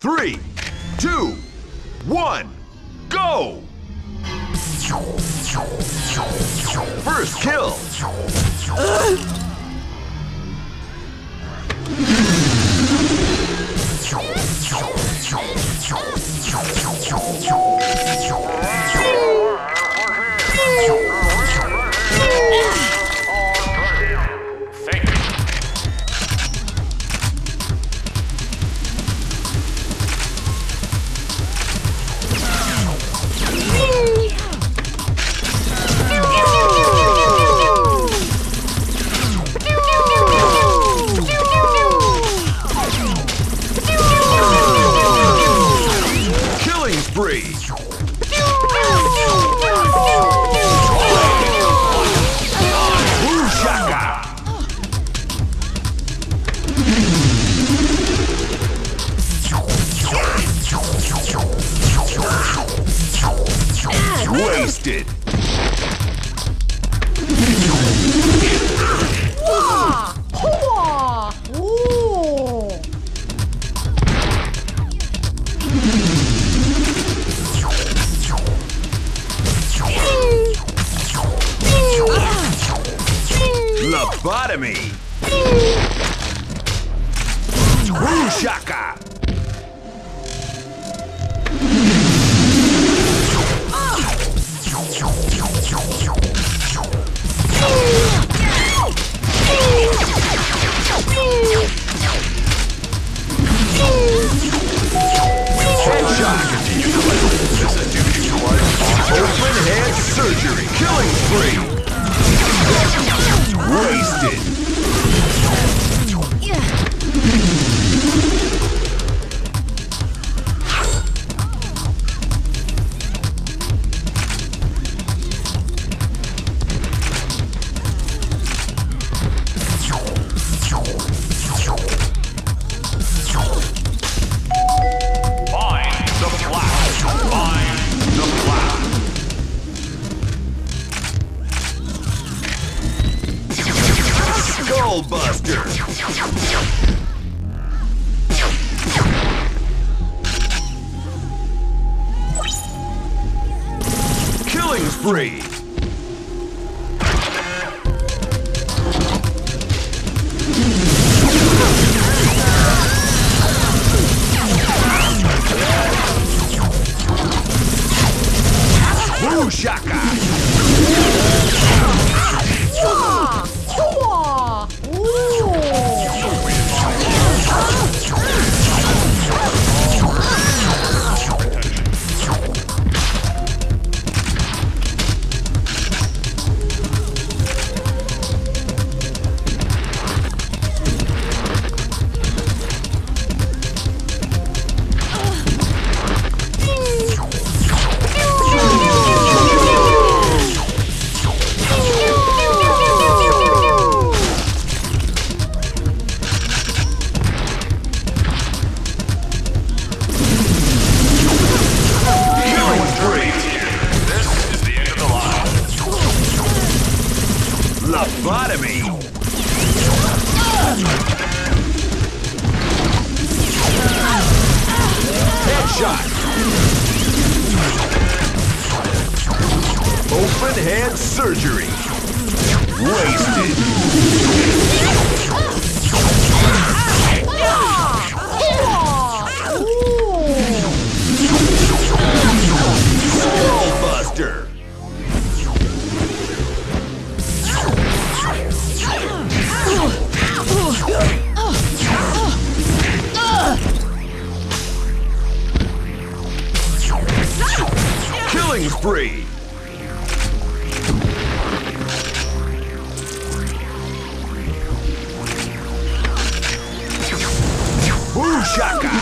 Three, two, one, go! First kill! Killing detected. Lobotomy! Shaka! Surgery! Killing spree! Skullbuster! Killing spree! Lobotomy! Headshot! Open hand surgery! Wasted! Killing spree! Boom shaka!